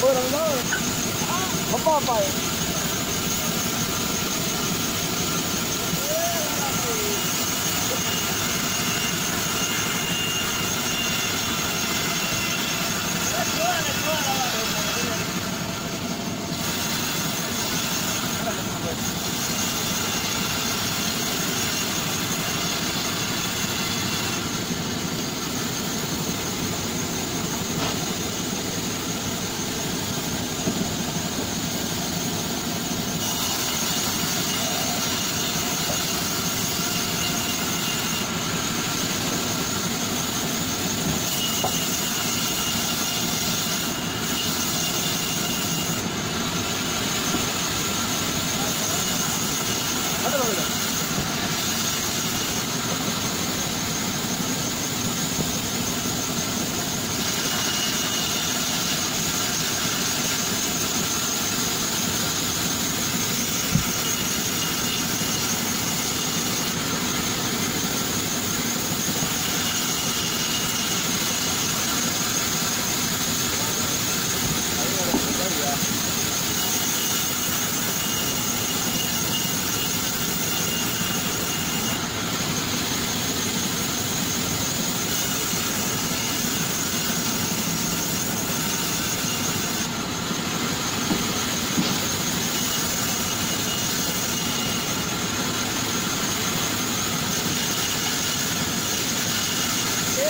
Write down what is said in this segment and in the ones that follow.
不能อร์ท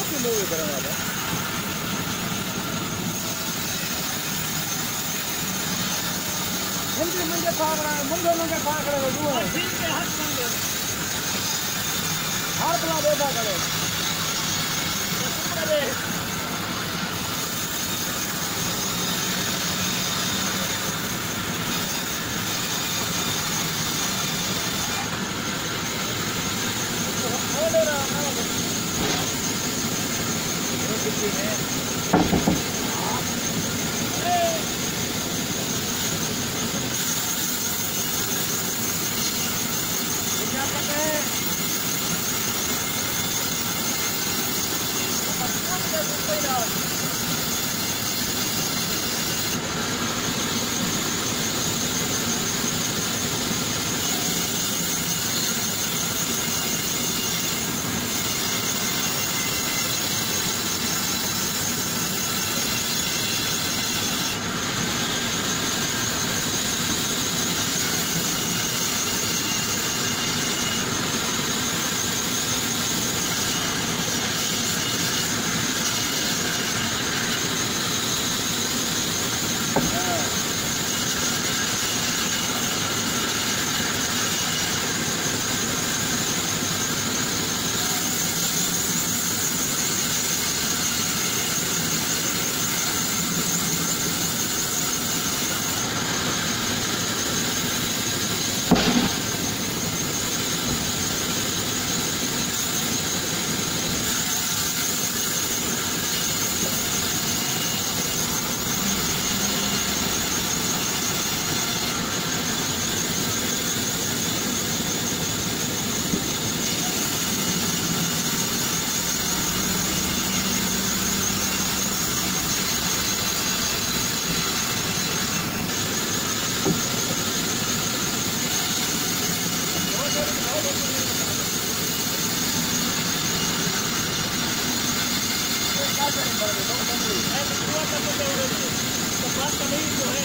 que não é Granada? ಮುಂದೆ ಮುಂದೆ ಪಾಕಡ ಮುಂದೆ ಮುಂದೆ ಪಾಕಡ ಹಾಡ್ಕೊಳ್ಳೋ ಬೇಕಾಗಡೆ Bye. तो बात तो नहीं जो है।